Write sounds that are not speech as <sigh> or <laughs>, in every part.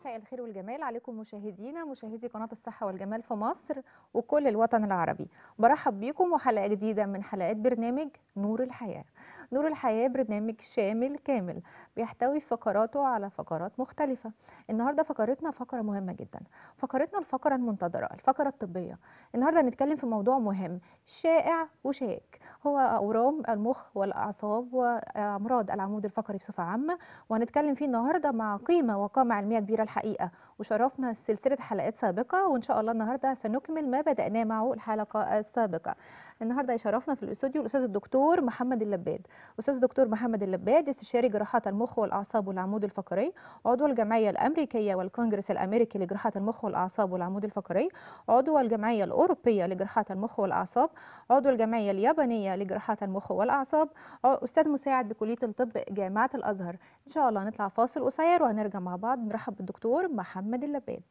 مساء الخير والجمال. عليكم مشاهدينا مشاهدي قناة الصحة والجمال في مصر وكل الوطن العربي. برحب بيكم وحلقة جديدة من حلقات برنامج نور الحياة. نور الحياة برنامج شامل كامل بيحتوي فقراته على فقرات مختلفة. النهاردة فقرتنا فقرة مهمة جدا. فقرتنا الفقرة المنتظرة الفقرة الطبية. النهاردة هنتكلم في موضوع مهم شائع وشائك. هو أورام المخ والأعصاب وأمراض العمود الفقري بصفة عامة وهنتكلم فيه النهاردة مع قيمة وقامة علمية كبيرة الحقيقة. وشرفنا سلسلة حلقات سابقة وإن شاء الله النهاردة سنكمل ما بدأناه معه الحلقة السابقة. النهارده يشرفنا في الأستوديو الأستاذ الدكتور محمد اللباد. أستاذ الدكتور محمد اللباد استشاري جراحات المخ والأعصاب والعمود الفقري عضو الجمعية الأمريكية والكونجرس الأمريكي لجراحات المخ والأعصاب والعمود الفقري عضو الجمعية الأوروبية لجراحات المخ والأعصاب عضو الجمعية اليابانية لجراحات المخ والأعصاب. أستاذ مساعد بكلية الطب جامعة الأزهر. إن شاء الله نطلع فاصل قصير وهنرجع مع بعض. نرحب بالدكتور محمد اللباد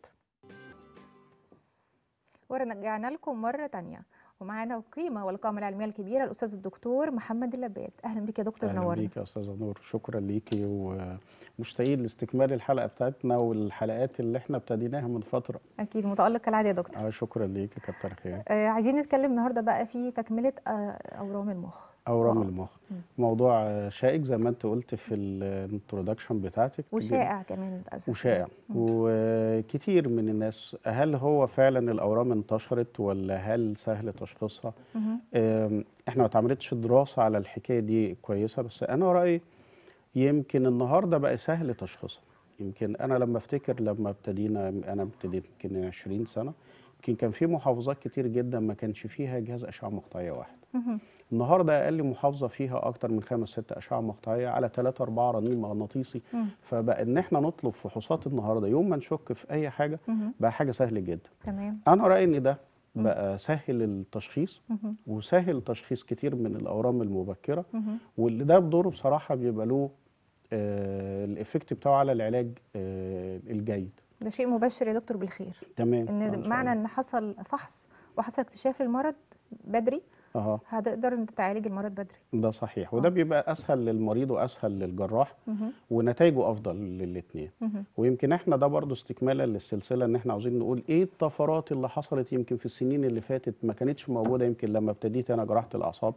ورجعنا لكم مرة تانية. ومعانا القيمة والقامة العلمية الكبيرة الأستاذ الدكتور محمد اللباد أهلا بك يا دكتور أهلا نورنا بيك يا أستاذة نور شكرا ليكي ومشتاقين لاستكمال الحلقة بتاعتنا والحلقات اللي إحنا ابتديناها من فترة. أكيد متألق كالعادة يا دكتور. آه شكرا ليكي كتر خير. آه عايزين نتكلم النهاردة بقى في تكملة آه أورام المخ. آه. المخ. موضوع شائك زي ما أنت قلت في الانترودكشن بتاعتك وشائع كمان للأسف وشائع. وكتير من الناس هل هو فعلا الاورام انتشرت ولا هل سهل تشخيصها إحنا ما اتعملتش دراسة على الحكاية دي كويسة بس أنا رأيي يمكن النهارده بقى سهل تشخيصها يمكن أنا لما أفتكر لما ابتدينا أنا ابتديت يمكن 20 سنة يمكن كان في محافظات كتير جدا ما كانش فيها جهاز أشعة مقطعية واحد. النهارده أقل محافظة فيها أكتر من خمس ست أشعة مقطعية على 3 4 رنين مغناطيسي. فبقى إن إحنا نطلب فحوصات النهارده يوم ما نشك في أي حاجة. بقى حاجة سهله جدا تمام أنا رأيي إن ده. بقى سهل التشخيص. وسهل تشخيص كتير من الأورام المبكرة. واللي ده بدوره بصراحة بيبقى له آه الإفكت بتاعه على العلاج آه الجيد ده شيء مبشر يا دكتور بالخير تمام شاء معنى. إن حصل فحص وحصل اكتشاف للمرض بدري أها هتقدر إن تعالج المرض بدري ده صحيح وده آه. بيبقى أسهل للمريض وأسهل للجراح مهم. ونتائجه أفضل للاثنين. ويمكن إحنا ده برضو استكمالا للسلسلة إن إحنا عاوزين نقول إيه الطفرات اللي حصلت يمكن في السنين اللي فاتت ما كانتش موجودة يمكن لما ابتديت أنا جراحة الأعصاب.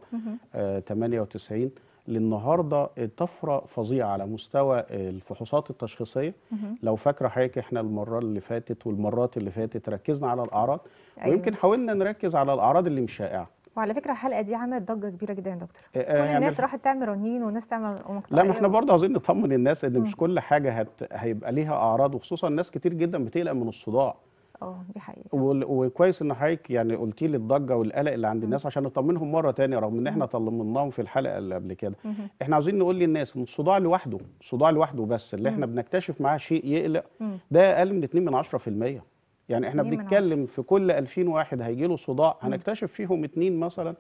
آه 98 للنهاردة طفره فظيعة على مستوى الفحوصات التشخيصية. لو فاكرة حضرتك إحنا المرة اللي فاتت والمرات اللي فاتت ركزنا على الأعراض أيوة. ويمكن حاولنا نركز على الأعراض اللي مش شائعة وعلى فكرة الحلقة دي عملت ضجة كبيرة جدا يا دكتور آه، كل يعني الناس راحت تعمل رنين والناس تعمل لا ما إحنا برضه عاوزين نطمن الناس إن. مش كل حاجة هت... هيبقى ليها أعراض وخصوصا ناس كتير جدا بتقلق من الصداع آه دي حقيقة وال- وكويس إن حضرتك يعني قلتي لي الضجة والقلق اللي عند. الناس عشان نطمنهم مرة تانية رغم إن إحنا. طمناهم في الحلقة اللي قبل كده. إحنا عاوزين نقول للناس إن الصداع لوحده الصداع لوحده بس اللي إحنا. بنكتشف معاه شيء يقلق. ده أقل من 2 من 10% يعني إحنا 2 من بنتكلم في كل 2000 واحد هيجي له صداع. هنكتشف فيهم اتنين مثلا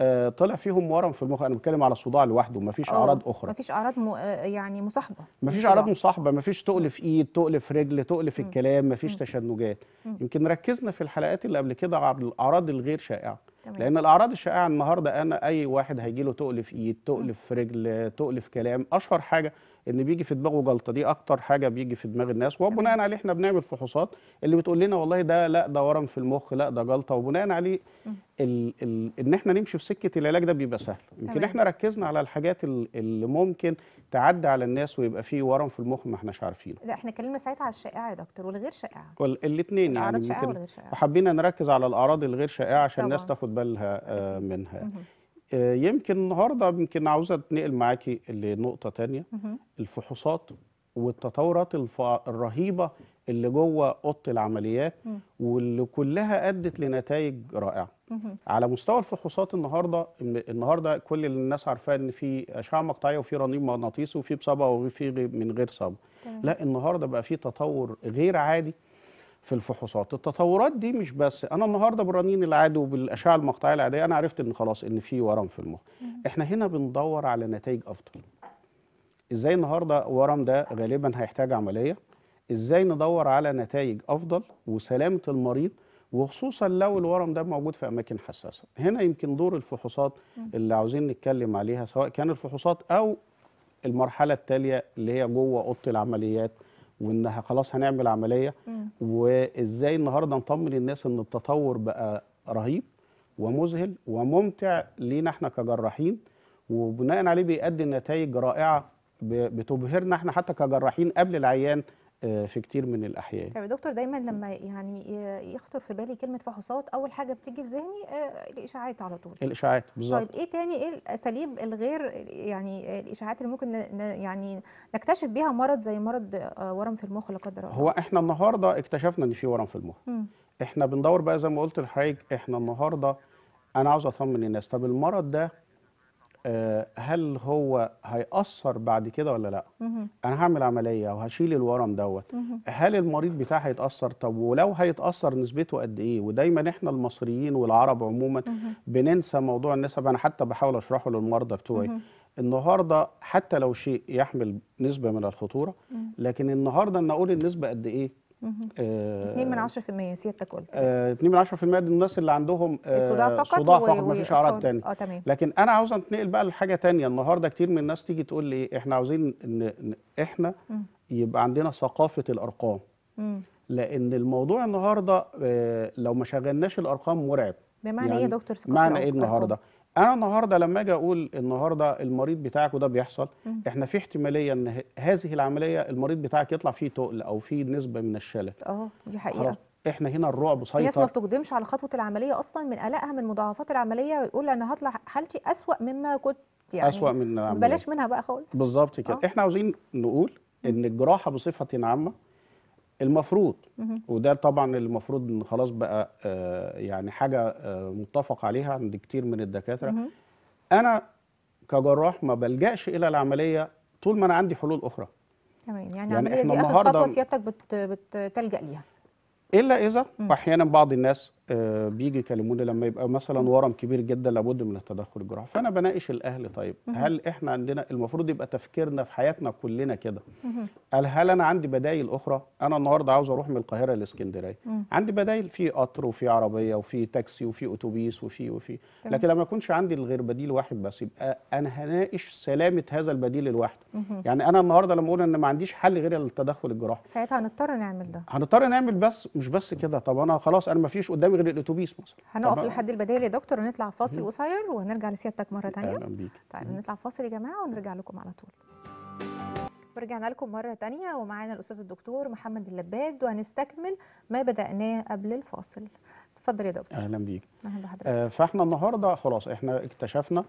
آه طلع فيهم ورم في المخ أنا بتكلم على الصداع لوحده مفيش آه أعراض أخرى مفيش أعراض م... آه، يعني مصاحبة مفيش. أعراض مصاحبة مفيش تقل في إيد تقل في رجل تقل في. الكلام مفيش. تشنجات. يمكن ركزنا في الحلقات اللي قبل كده على الأعراض الغير شائعة تمام لأن الأعراض الشائعة النهارده أنا أي واحد هيجي له تقل في إيد. تقل في رجل تقل في كلام أشهر حاجة ان بيجي في دماغه جلطة. دي أكتر حاجة بيجي في دماغ الناس. وبناء عليه إحنا بنعمل فحوصات. اللي بتقول لنا والله ده لا ده ورم في المخ لا ده جلطة. وبناء عليه. ال ال إن إحنا نمشي في سكة العلاج ده بيبقى سهل. يمكن إحنا ركزنا على الحاجات ال- اللي ممكن تعدي على الناس ويبقى فيه ورم في المخ ما إحناش عارفينه. لا إحنا اتكلمنا ساعتها على الشائعة يا دكتور والغير شائعة. الاثنين يعني يمكن شائعة. وحبينا نركز على الأعراض الغير شائعة عشان الناس تاخد بالها آه، منها. يمكن النهارده يمكن عاوزه أتنقل معاكي لنقطة تانية مهم. الفحوصات والتطورات. الرهيبة اللي جوه أوضة العمليات. واللي كلها أدت لنتائج رائعة. على مستوى الفحوصات النهارده النهارده كل الناس عارفاه إن في أشعة مقطعية وفي رنين مغناطيسي وفي بصبغه وفي من غير صبغه لا النهارده بقى في تطور غير عادي في الفحوصات. التطورات دي مش بس أنا النهارده بالرنين العادي وبالأشعة المقطعيه العادية أنا عرفت إن خلاص إن في ورم في المخ. إحنا هنا بندور على نتائج أفضل. إزاي النهارده ورم ده غالبا هيحتاج عملية؟ إزاي ندور على نتائج أفضل وسلامة المريض؟ وخصوصا لو الورم ده موجود في أماكن حساسة. هنا يمكن دور الفحوصات. اللي عاوزين نتكلم عليها سواء كان الفحوصات أو المرحلة التالية اللي هي جوه أوضة العمليات. وانها خلاص هنعمل عملية. وإزاي النهارده نطمن الناس إن التطور بقى رهيب ومذهل وممتع لينا إحنا كجراحين وبناء عليه بيؤدي نتائج رائعة بتبهرنا إحنا حتى كجراحين قبل العيان في كتير من الأحيان. طيب يا دكتور دايما لما يعني يخطر في بالي كلمة فحوصات أول حاجة بتيجي في ذهني آه، الإشاعات على طول. الإشاعات بالظبط. طيب إيه تاني؟ إيه الأساليب الغير يعني الإشاعات اللي ممكن يعني نكتشف بيها مرض زي مرض آه، ورم في المخ لا قدر الله؟ هو إحنا النهارده اكتشفنا إن في ورم في المخ. إحنا بندور بقى زي ما قلت لحضرتك إحنا النهارده أنا عاوز أطمن الناس طب المرض ده آه، هل هو هيأثر بعد كده ولا لا. أنا هعمل عملية وهشيل الورم دوت. هل المريض بتاعي هيتأثر طب ولو هيتأثر نسبته قد إيه ودايما إحنا المصريين والعرب عموما. بننسى موضوع النسب أنا حتى بحاول أشرحه للمرضى بتوعي. النهارده حتى لو شيء يحمل نسبة من الخطورة. لكن النهارده ان أقول النسبة قد إيه. آه، 2 من 10% سيادتك قلت آه، 2 من 10% دي الناس اللي عندهم آه، صداع فقط صداع فقط مفيش و- أعراض تانية آه تمام. لكن أنا عاوز انتقل بقى لحاجة تانية. النهارده كتير من الناس تيجي تقول لي إحنا عاوزين ان إحنا. يبقى عندنا ثقافة الأرقام. لأن الموضوع النهارده آه، لو ما شغلناش الأرقام مرعب. بمعنى إيه يا يعني دكتور؟ ثقافة معنى إيه؟ النهارده؟ أنا النهارده لما أجي أقول النهارده المريض بتاعك وده بيحصل مم. إحنا في احتمالية إن هذه العملية المريض بتاعك يطلع فيه تقل أو فيه نسبة من الشلل. آه دي حقيقة. خلاص إحنا هنا الرعب في ناس ما سيطر. بتقدمش على خطوة العملية أصلا من قلقها من مضاعفات العملية ويقول أنا هطلع حالتي أسوأ مما كنت يعني. أسوأ من العملية. بلاش منها بقى خالص. بالظبط كده. آه. إحنا عاوزين نقول إن الجراحة بصفه عامه المفروض. وده طبعا المفروض إن خلاص بقى آه، يعني حاجة آه، متفق عليها عند كتير من الدكاترة. أنا كجراح ما بلجأش إلى العملية طول ما أنا عندي حلول أخرى تمام يعني, يعني إحنا دي اخر النهاردة- خطوة سيادتك بت... بتلجأ ليها إلا إذا. واحيانا بعض الناس بيجي يكلموني لما يبقى مثلا ورم كبير جدا لابد من التدخل الجراحي فأنا بناقش الأهل طيب. هل إحنا عندنا المفروض يبقى تفكيرنا في حياتنا كلنا كده. قال هل أنا عندي بدايل أخرى أنا النهارده عاوز أروح من القاهرة لإسكندرية. عندي بدايل في قطر وفي عربية وفي تاكسي وفي أتوبيس وفي وفي. لكن لما يكونش عندي غير بديل واحد بس يبقى أنا هناقش سلامة هذا البديل الواحد. يعني أنا النهارده لما أقول إن ما عنديش حل غير التدخل الجراحي ساعتها هنضطر نعمل ده هنضطر نعمل بس مش بس كده طب أنا خلاص أنا ما فيش قدامي غير الأتوبيس مثلا هنقف لحد البداية يا دكتور ونطلع فاصل قصير وهنرجع لسيادتك مرة تانية. أهلا بيك. طيب نطلع فاصل يا جماعة ونرجع لكم على طول. ورجعنا لكم مرة تانية ومعانا الأستاذ الدكتور محمد اللباد وهنستكمل ما بدأناه قبل الفاصل. اتفضل يا دكتور. أهلا بيك. أهلا بحضرتك. آه فإحنا النهارده خلاص إحنا اكتشفنا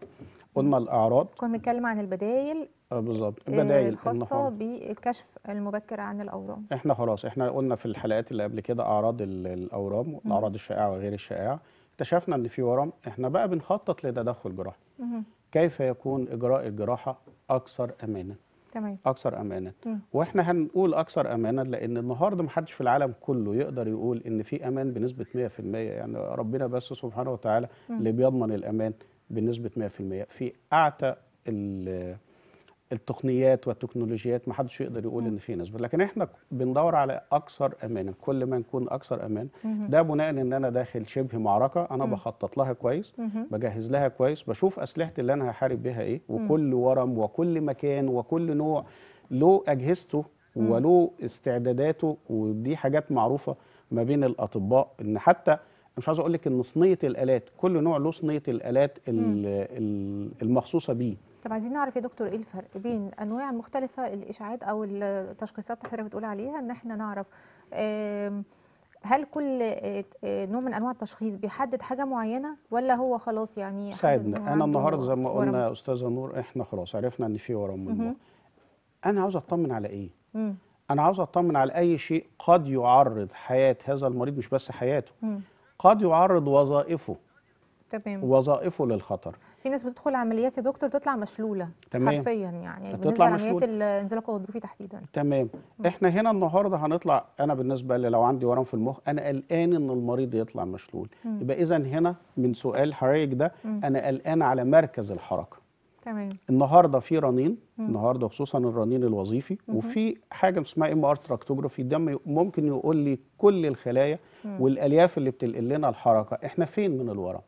قلنا الأعراض. كنا بنتكلم عن البدايل. آه بالظبط. آه، البدايل الخاصة النهارده. بالكشف المبكر عن الأورام. إحنا خلاص إحنا قلنا في الحلقات اللي قبل كده أعراض ال- الأورام والاعراض الشائعة وغير الشائعة. اكتشفنا إن في ورم. إحنا بقى بنخطط لتدخل جراحي. كيف يكون إجراء الجراحة أكثر امانا؟ تمام أكثر امانا مم. وإحنا هنقول أكثر امانا لأن النهارده محدش في العالم كله يقدر يقول إن في أمان بنسبة 100% يعني ربنا بس سبحانه وتعالى مم. اللي بيضمن الأمان بنسبة 100% في أعتى ال- التقنيات والتكنولوجيات محدش يقدر يقول. إن في نسبه لكن إحنا بندور على أكثر امانا كل ما نكون أكثر أمان. ده بناء إن أنا داخل شبه معركة أنا. بخطط لها كويس. بجهز لها كويس بشوف اسلحتي اللي أنا هحارب بيها إيه وكل ورم وكل مكان وكل نوع له أجهزته. وله استعداداته ودي حاجات معروفة ما بين الأطباء إن حتى مش عاوز أقول لك إن صينيه الآلات كل نوع له صينيه الآلات ال- ال- المخصوصة بيه طب عايزين نعرف يا دكتور إيه الفرق بين الانواع المختلفه الاشاعات أو التشخيصات اللي حضرتك بتقول عليها ان إحنا نعرف هل كل آه، آه، نوع من انواع التشخيص بيحدد حاجة معينة ولا هو خلاص يعني ساعدنا أنا النهارده زي ما؟ قلنا يا أستاذة نور إحنا خلاص عرفنا إن في ورم من مهم. المخ أنا عاوز أطمن على إيه مم. أنا عاوز أطمن على أي شيء قد يعرض حياة هذا المريض مش بس حياته مم. قد يعرض وظائفه تمام وظائفه للخطر في ناس بتدخل عمليات يا دكتور تطلع مشلولة تمام. حرفيا يعني بتطلع مشلولة. الانزلاق الغضروفي تحديدا تمام إحنا هنا النهارده هنطلع أنا بالنسبة لي لو عندي ورم في المخ أنا قلقان إن المريض يطلع مشلول مم. يبقى اذا هنا من سؤال حضرتك ده مم. أنا قلقان على مركز الحركة تمام النهارده في رنين مم. النهارده خصوصا الرنين الوظيفي مهم. وفي حاجة اسمها MR tractography ده م- ممكن يقول لي كل الخلايا مم. والألياف اللي بتنقل لنا الحركة إحنا فين من الورم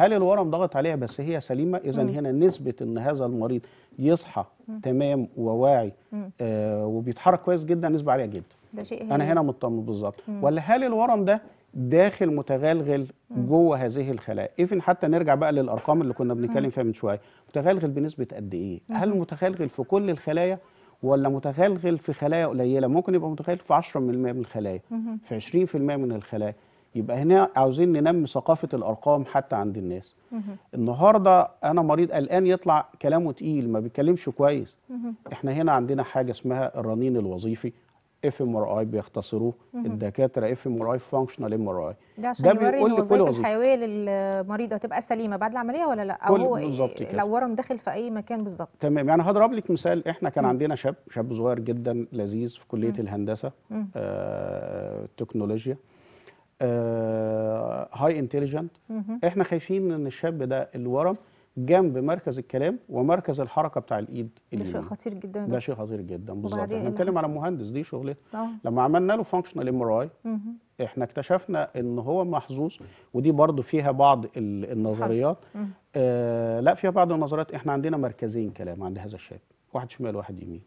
هل الورم ضغط عليها بس هي سليمة؟ اذا مم. هنا نسبة إن هذا المريض يصحى تمام وواعي مم. آه وبيتحرك كويس جدا نسبة عالية جدا. ده شيء أنا. هنا مطمن بالظبط. مم. ولا هل الورم ده داخل متغلغل جوه هذه الخلايا؟ ايفن حتى نرجع بقى للأرقام اللي كنا بنتكلم فيها من شوية. متغلغل بنسبة قد إيه؟ هل متغلغل في كل الخلايا ولا متغلغل في خلايا قليلة؟ ممكن يبقى متغلغل في 10% من الخلايا. في 20% من الخلايا. يبقى هنا عاوزين ننمي ثقافة الأرقام حتى عند الناس. النهارده أنا مريض قلقان يطلع كلامه تقيل ما بيتكلمش كويس. إحنا هنا عندنا حاجة اسمها الرنين الوظيفي fMRI بيختصروه الدكاترة اف ام ار اي فانكشنال ام ار اي ده عشان ده بيقول لكل الوظائف وظيفة. الحيوية للمريض هتبقى سليمة بعد العملية ولا لأ؟ أو كل- هو بالظبط كده. لو ورم داخل في أي مكان بالظبط. تمام. يعني هضرب لك مثال. إحنا كان عندنا شاب شاب صغير جدا لذيذ في كلية الهندسة مم. آه التكنولوجيا آه high intelligent مهم. إحنا خايفين إن الشاب ده الورم جنب مركز الكلام ومركز الحركة بتاع الإيد ده شيء خطير جدا ده شيء خطير جدا بالظبط. إحنا إيه اللي بنتكلم؟ على مهندس دي شغلته آه. لما عملنا له functional MRI. إحنا اكتشفنا إن هو محظوظ ودي برضو فيها بعض ال- النظريات. آه لا فيها بعض النظريات. إحنا عندنا مركزين كلام عند هذا الشاب واحد شمال وواحد يمين.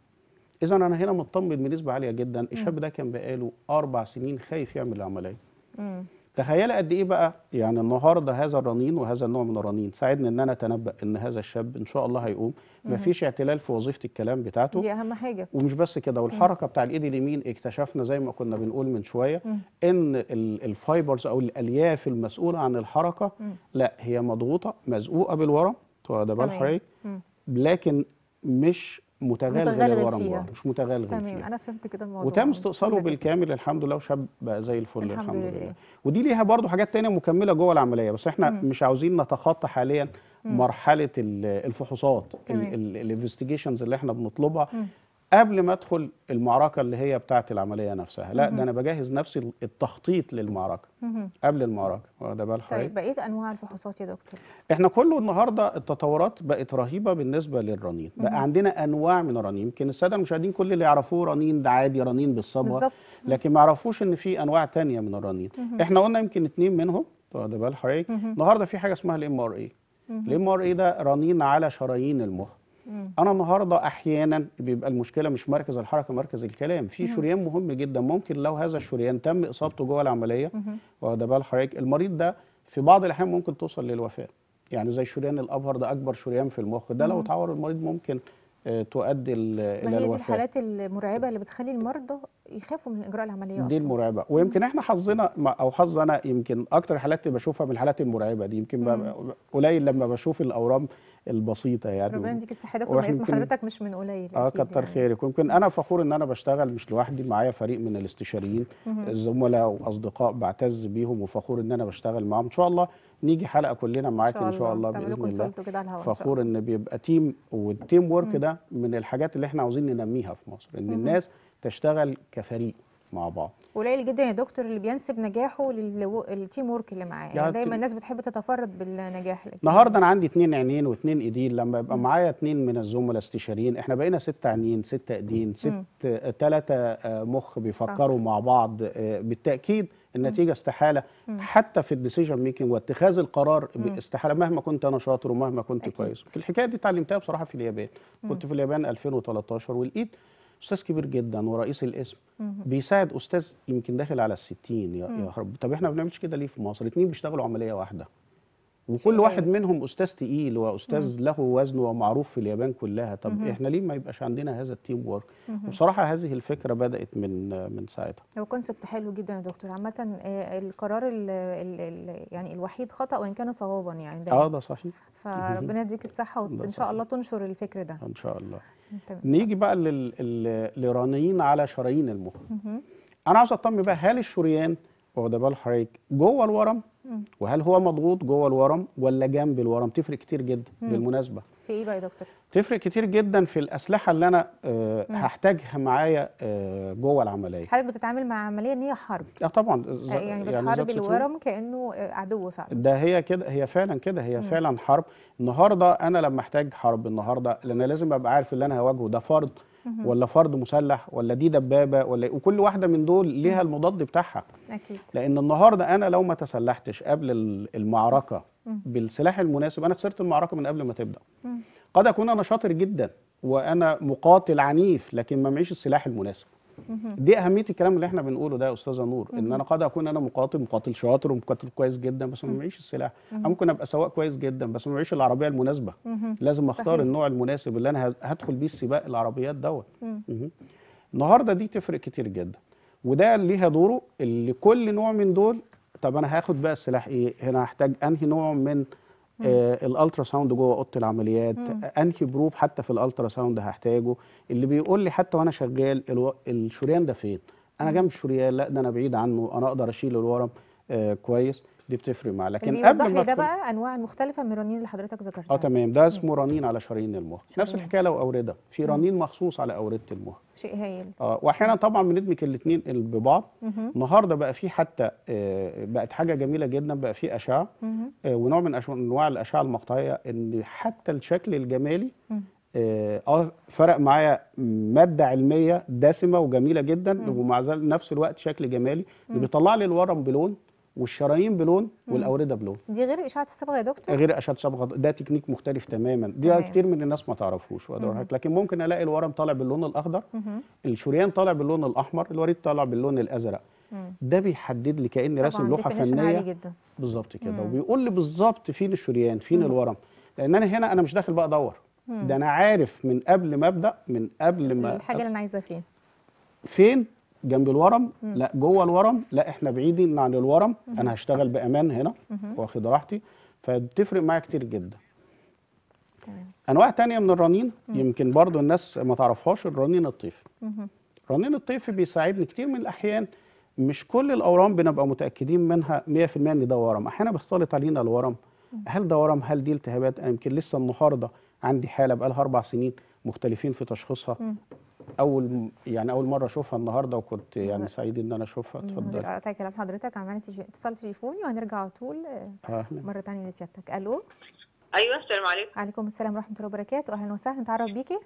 اذا أنا هنا مطمن بنسبة عالية جدا. الشاب ده كان بقاله أربع سنين خايف يعمل العملية. تخيل قد إيه بقى يعني النهارده هذا الرنين وهذا النوع من الرنين. ساعدني إن أنا أتنبأ إن هذا الشاب إن شاء الله هيقوم. مفيش اعتلال في وظيفة الكلام بتاعته. دي أهم حاجة. ومش بس كده والحركة بتاع الإيد اليمين اكتشفنا زي ما كنا بنقول من شوية مم. إن ال- ال fibers أو الألياف المسؤولة عن الحركة مم. لا هي مضغوطة مزقوقة بالورم ده بال. حضرتك. لكن مش متغلغل متغلغل الورم فيها. مش متغلغل تمام فيها أنا فهمت كده الموضوع وتم استئصاله. بالكامل الحمد لله وشاب بقى زي الفل الحمد الحمد, لله. لله. ودي ليها برضو حاجات تانية مكملة جوه العملية بس إحنا مم. مش عاوزين نتخطى حاليا مرحلة ال- الفحوصات. ال investigations اللي إحنا بنطلبها مم. قبل ما ادخل المعركة اللي هي بتاعة العملية نفسها لا. ده أنا بجهز نفسي التخطيط للمعركة مهم. قبل المعركة واخدة بال حضرتك؟ طيب بقية أنواع الفحوصات يا دكتور؟ إحنا كله النهارده التطورات بقت رهيبة بالنسبة للرنين بقى عندنا أنواع من الرنين يمكن السادة المشاهدين كل اللي يعرفوه رنين ده عادي رنين بالصبغة لكن ما يعرفوش إن في أنواع تانية من الرنين. إحنا قلنا يمكن اتنين منهم واخد بال حضرتك. النهارده في حاجة اسمها ال MRA. ال MRA ده رنين على شرايين المخ. مم. أنا النهارده أحيانا بيبقى المشكلة مش مركز الحركة مركز الكلام. في شريان مهم جدا. ممكن لو هذا الشريان تم إصابته جوه العملية. واخد بال حضرتك المريض ده في بعض الأحيان ممكن توصل للوفاة. يعني زي الشريان الأبهر ده أكبر شريان في المخ. ده لو تعور المريض ممكن آه، تؤدي إلى هي دي الوفاة. الحالات المرعبة اللي بتخلي المرضى يخافوا من إجراء العملية دي. المرعبة. ويمكن إحنا حظنا أو حظ أنا يمكن أكتر الحالات اللي بشوفها من الحالات المرعبة دي. يمكن قليل لما بشوف الأورام البسيطة يعني. ربنا يديك الصحة. يا دكتور اسم يمكن- حضرتك مش من قليل آه كتر يعني. خيرك. ويمكن أنا فخور إن أنا بشتغل مش لوحدي معايا فريق من الاستشاريين. زملاء وأصدقاء بعتز بيهم وفخور إن أنا بشتغل معاهم. إن شاء الله نيجي حلقة كلنا معاك إن شاء الله. بإذن الله. فخور إن بيبقى team وال teamwork ده من الحاجات اللي إحنا عاوزين ننميها في مصر. إن الناس تشتغل كفريق. مع بعض. قليل جدا يا دكتور اللي بينسب نجاحه لل teamwork اللي معاه. يعني يعني دايما الناس بتحب تتفرد بالنجاح لكن النهارده أنا عندي اتنين عينين واتنين إيدين. لما يبقى معايا اتنين من الزملاء استشاريين إحنا بقينا ست عينين ست إيدين ست ثلاثة مخ بيفكروا مع بعض. آه، بالتأكيد النتيجة استحالة. حتى في ال decision making واتخاذ القرار استحالة. مهما كنت أنا شاطر ومهما كنت أكيد. كويس. الحكاية دي اتعلمتها بصراحة في اليابان. كنت في اليابان 2013 ولقيت أستاذ كبير جدا ورئيس القسم بيساعد أستاذ يمكن داخل على الستين. يا, يا رب. طب إحنا ما بنعملش كده ليه في مصر؟ اتنين بيشتغلوا عملية واحدة. وكل واحد منهم أستاذ تقيل وأستاذ له وزن ومعروف في اليابان كلها. طب مهم. إحنا ليه ما يبقاش عندنا هذا ال team work. وبصراحة هذه الفكرة بدأت من من ساعتها. هو concept حلو جدا يا دكتور. عامة آه، القرار ال ال ال يعني الوحيد خطأ وإن كان صوابا يعني دايما. آه ده صحيح. فربنا <laughs> يديك الصحة ده وإن صحيح. شاء الله تنشر الفكر ده. إن شاء الله. تمام. نيجي بقى لل- ال- لرنين على شرايين المخ. أنا عاوز أطمن بقى هل الشريان واخد بال حضرتك جوه الورم مم. وهل هو مضغوط جوه الورم ولا جنب الورم؟ تفرق كتير جدا مم. بالمناسبة. في إيه بقى يا دكتور؟ تفرق كتير جدا في الأسلحة اللي أنا آه هحتاجها معايا آه جوه العملية. حضرتك بتتعامل مع عملية إن هي حرب. آه طبعا. ز- آه، يعني ذات بتحارب ستون. الورم كأنه آه، عدو فعلا. ده هي كده هي فعلا كده هي فعلا حرب. النهارده أنا لما أحتاج حرب النهارده لأن لازم أبقى عارف اللي أنا هواجهه. ده فرد ولا فرد مسلح ولا دي دبابة ولا وكل واحدة من دول ليها المضاد بتاعها أكيد لأن النهارده أنا لو ما تسلحتش قبل ال- المعركة. بالسلاح المناسب أنا خسرت المعركة من قبل ما تبدأ. قد أكون أنا شاطر جدا وأنا مقاتل عنيف لكن ما معيش السلاح المناسب. دي أهمية الكلام اللي إحنا بنقوله ده يا أستاذة نور إن. أنا قد أكون أنا مقاتل مقاتل شاطر ومقاتل كويس جدا بس ما معيش السلاح. أو ممكن أبقى سواق كويس جدا بس ما معيش العربية المناسبة. لازم أختار. النوع المناسب اللي أنا هدخل بيه السباق العربيات دوت. النهارده دي تفرق كتير جدا وده ليها دوره اللي كل نوع من دول طب أنا هاخد بقى السلاح إيه هنا هحتاج أنهي نوع من آه ال ultrasound جوه أوضة العمليات مم. أنهي probe حتى في ال ultrasound هحتاجه اللي بيقول لي حتى وأنا شغال ألو... الشريان ده فين أنا. جنب الشريان لا ده أنا بعيد عنه أنا أقدر أشيل الورم آه كويس دي بتفرق معاه. لكن قبل ما ده بقى أنواع مختلفة من الرنين اللي حضرتك ذكرتها. آه تمام. ده اسمه رنين على شرايين المخ. نفس. الحكاية لو أوردة. في. رنين مخصوص على أوردة المخ. شيء هايل. آه وأحيانا طبعا بندمج الاثنين ببعض. النهارده بقى في حتى آه، بقت حاجة جميلة جدا. بقى في أشعة. آه، ونوع من أنواع الأشعة المقطعية إن حتى الشكل الجمالي مم. آه آه، فرق معايا مادة علمية دسمة وجميلة جدا. ومع ذلك نفس الوقت شكل جمالي. بيطلع لي الورم بلون. والشرايين بلون والأوردة بلون دي غير اشعه الصبغة يا دكتور غير اشعه صبغه ده تكنيك مختلف تماما دي تمام. كتير من الناس ما تعرفوش مم. لك. لكن ممكن ألاقي الورم طالع باللون الأخضر مهم. الشريان طالع باللون الأحمر الوريد طالع باللون الأزرق مم. ده بيحدد لي كأني راسم لوحة فنية بالظبط كده مم. وبيقول لي بالظبط فين الشريان فين مم. الورم لأن أنا هنا أنا مش داخل بقى أدور مم. ده أنا عارف من قبل ما أبدأ من قبل ما الحاجة اللي أنا عايزاها فين فين جنب الورم مم. لا جوه الورم لا إحنا بعيدين عن الورم أنا هشتغل بامان هنا. واخد راحتي. فبتفرق معايا كتير جدا. تمام. انواع تانية من الرنين يمكن برضو الناس ما تعرفهاش الرنين الطيفي. رنين الطيف بيساعدني كتير من الأحيان. مش كل الأورام بنبقى متأكدين منها 100% إن ده ورم. أحيانا بيختلط علينا الورم. هل ده ورم؟ هل دي التهابات؟ أنا يمكن لسه النهارده عندي حالة بقالها أربع سنين مختلفين في تشخيصها. أول يعني أول مرة أشوفها النهارده وكنت يعني. سعيد إن أنا أشوفها. من اتفضل غير قطع كلام حضرتك عملنا اتصال تليفوني وهنرجع على طول آه، أهلا. مرة تانية لسيادتك. ألو؟ أيوه السلام عليكم. عليكم السلام ورحمة الله وبركاته. أهلا وسهلا. نتعرف بيكي؟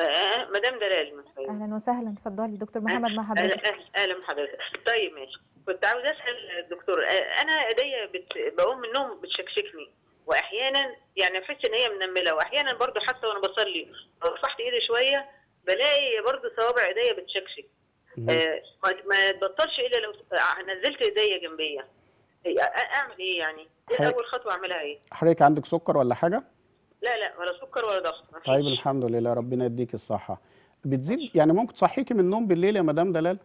آه مدام دلال. أهلا وسهلا. اتفضلي. دكتور محمد مع أهلا حضرتك. أهلا- أهلا بحضرتك طيب ماشي. كنت عاوز أسأل الدكتور آه أنا إيديا بت... بقوم من النوم بتشكشكني واحيانا يعني بحس إن هي منملة واحيانا برضو حتى وأنا بصلي لو رفعت إيدي شوية بلاقي برضو صوابع ايديا بتشكشك. آه ما تبطلش الا لو آه، نزلت ايديا جنبيه هي أ- اعمل إيه يعني؟ إيه أول خطوة أعملها إيه؟ حضرتك عندك سكر ولا حاجة؟ لا لا ولا سكر ولا ضغط. طيب الحمد لله ربنا يديك الصحة. بتزيد يعني ممكن تصحيكي من النوم بالليل يا مدام دلال؟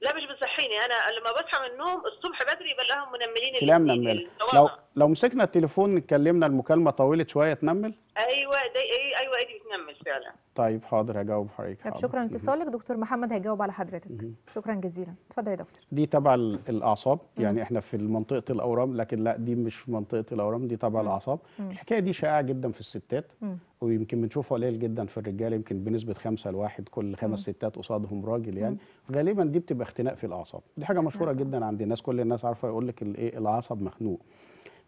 لا مش بتصحيني. أنا لما بصحى من النوم الصبح بدري بلاقيهم منملين تلاقيها الاتنين، منمله. لو لو مسكنا التليفون اتكلمنا المكالمة طولت شوية تنمل؟ أيوه دي إيه؟ أيوه أيدي بتنمل فعلا. طيب حاضر هجاوب حضرتك. طب حاضر. شكرا. مهم. لاتصالك دكتور محمد هيجاوب على حضرتك. شكرا جزيلا. اتفضل يا دكتور. دي تبع ال- الأعصاب. يعني إحنا في منطقة الأورام لكن لا دي مش في منطقة الأورام دي تبع. الأعصاب. الحكاية دي شائعة جدا في الستات. ويمكن بنشوفها قليل جدا في الرجاله يمكن بنسبة خمسة لواحد كل خمس ستات قصادهم راجل يعني. غالبا دي بتبقى اختناق في الأعصاب. دي حاجة مشهورة جدا عند الناس كل الناس عارفة يقول لك الايه العصب مخنوق.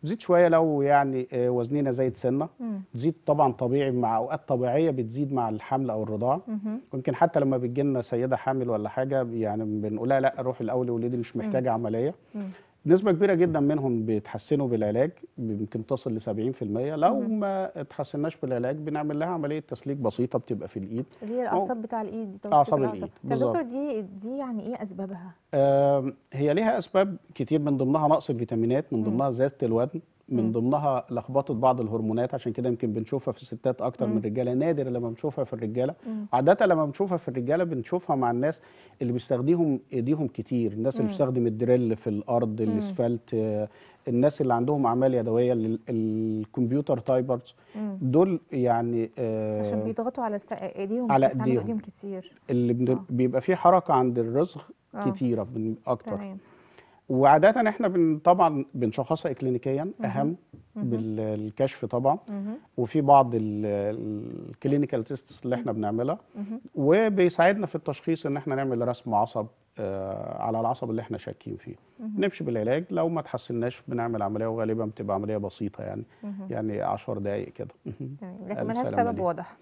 تزيد شوية لو يعني آه، وزننا زايد سنة مم. تزيد طبعا طبيعي مع أوقات طبيعية بتزيد مع الحمل أو الرضاعة مهم. يمكن حتى لما بتجي لنا سيدة حامل ولا حاجة يعني بنقول لها لا روحي الأول ولادي مش محتاجة عملية مم. نسبة كبيرة جدا منهم بيتحسنوا بالعلاج يمكن تصل ل 70% لو ما اتحسناش بالعلاج بنعمل لها عملية تسليك بسيطة بتبقى في الإيد. اللي هي الأعصاب بتاع الإيد دي توسط أعصاب الأعصاب. الإيد، بالظبط. دي دي يعني إيه أسبابها؟ آم، هي ليها أسباب كتير من ضمنها نقص الفيتامينات من ضمنها زيادة الوزن. من مم. ضمنها لخبطة بعض الهرمونات عشان كده يمكن بنشوفها في الستات أكتر من الرجالة نادر لما بنشوفها في الرجالة مم. عادة لما بنشوفها في الرجالة بنشوفها مع الناس اللي بيستخدمهم إيديهم كتير الناس اللي مم. بتستخدم الدريل في الأرض الأسفلت الناس اللي عندهم أعمال يدوية ال- ال computer typers مم. دول يعني آه، عشان بيضغطوا على. إيديهم على. إيديهم كتير اللي آه. بيبقى فيه حركة عند الرسغ آه. كتيرة بن- أكتر تمام وعادة إحنا بن طبعا بنشخصها إكلينيكيا مهم. بالكشف طبعا. وفي بعض ال clinical tests اللي إحنا بنعملها. وبيساعدنا في التشخيص إن إحنا نعمل رسم عصب آه، على العصب اللي إحنا شاكين فيه نمشي بالعلاج لو ما تحسناش بنعمل عملية وغالبا بتبقى عملية بسيطة يعني. يعني 10 دقائق كده لكن ملهاش سبب. واضح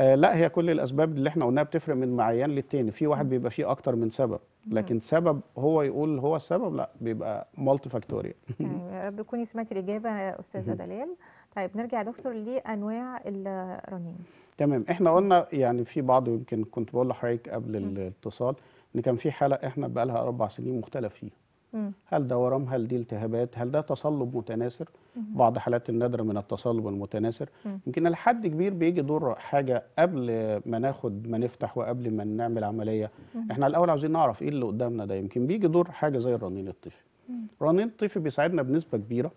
آه لا هي كل الأسباب اللي إحنا قلناها بتفرق من معيان للتاني. في واحد بيبقى فيه أكتر من سبب. لكن سبب هو يقول هو السبب لا بيبقى multifactorial يعني يا رب تكوني سمعتي الإجابة يا أستاذة. دلال. طيب نرجع يا دكتور لأنواع الرنين. تمام. إحنا قلنا يعني في بعض يمكن كنت بقول لحضرتك قبل الاتصال إن كان في حالة إحنا بقى لها أربع سنين مختلف فيها. مم. هل ده ورم هل دي التهابات هل ده تصلب متناثر. بعض حالات النادره من التصلب المتناثر مم. يمكن لحد كبير بيجي دور حاجة قبل ما ناخد ما نفتح وقبل ما نعمل عملية مهم. إحنا الأول عاوزين نعرف إيه اللي قدامنا ده يمكن بيجي دور حاجة زي الرنين الطيفي مم. الرنين الطيفي بيساعدنا بنسبة كبيرة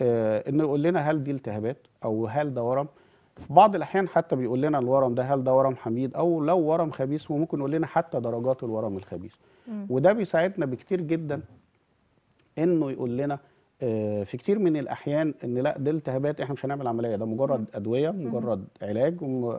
آه إنه يقول لنا هل دي التهابات أو هل ده ورم في بعض الأحيان حتى بيقول لنا الورم ده هل ده ورم حميد أو لو ورم خبيث وممكن يقول لنا حتى درجات الورم الخبيث مم. وده بيساعدنا بكتير جدا إنه يقول لنا آه، في كتير من الأحيان إن لأ دي التهابات إحنا مش هنعمل عملية ده مجرد أدوية مجرد علاج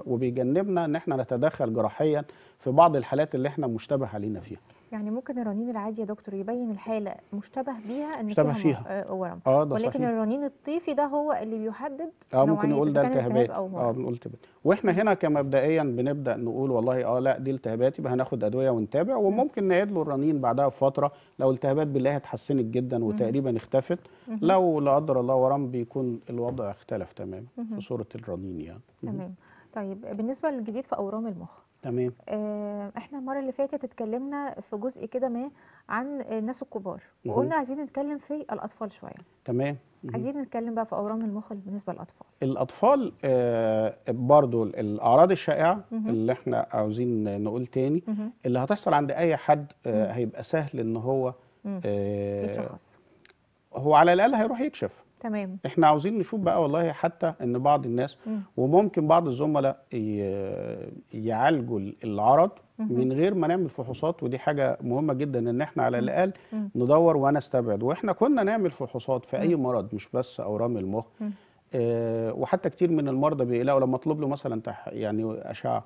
وبيجنبنا إن إحنا نتدخل جراحيا في بعض الحالات اللي إحنا مشتبه علينا فيها. يعني ممكن الرنين العادي يا دكتور يبين الحالة مشتبه بيها إن مشتبه فيها, فيها. آه، ورم آه ده ولكن صحيح الرنين الطيفي ده هو اللي بيحدد آه ممكن نقول ده التهابات آه بنقول التهابات وإحنا هنا كمبدئيا بنبدأ نقول والله آه لا دي التهابات يبقى هناخد أدوية ونتابع وممكن نعيد له الرنين بعدها بفترة لو التهابات بالله اتحسنت جدا وتقريبا اختفت. لو لا قدر الله ورم بيكون الوضع اختلف تماما. في صورة الرنين يعني. تمام طيب بالنسبة للجديد في أورام المخ تمام آه، إحنا المرة اللي فاتت اتكلمنا في جزء كده ما عن الناس الكبار. وقلنا عايزين نتكلم في الأطفال شوية تمام. عايزين نتكلم بقى في أورام المخ بالنسبة للأطفال الأطفال آه برضو الأعراض الشائعة مهم. اللي إحنا عاوزين نقول تاني مهم. اللي هتحصل عند أي حد آه هيبقى سهل إن هو مم. آه يتشخص هو على الأقل هيروح يكشف تمام إحنا عاوزين نشوف بقى والله حتى إن بعض الناس مم. وممكن بعض الزملاء يعالجوا العرض مهم. من غير ما نعمل فحوصات ودي حاجة مهمة جدا إن إحنا على الأقل مم. ندور ونستبعد وإحنا كنا نعمل فحوصات في أي مرض مش بس أورام المخ مم. آه وحتى كتير من المرضى بيقلقوا لما أطلب له مثلا يعني أشعة مم.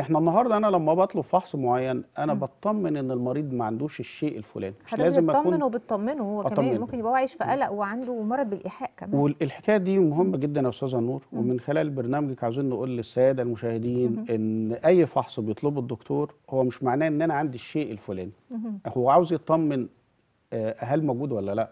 إحنا النهارده أنا لما بطلب فحص معين أنا مم. بطمن ان المريض ما عندوش الشيء الفلاني. مش لازم أكون وبتطمنه هو كمان أطمنه. ممكن يبقى عايش في قلق وعنده مرض بالإيحاء كمان. والحكايه دي مهمة جدا يا أستاذة نور. ومن خلال برنامجك عاوزين نقول للسادة المشاهدين إن أي فحص بيطلبه الدكتور هو مش معناه إن أنا عندي الشيء الفلاني. هو عاوز يطمن آه، هل موجود ولا لأ.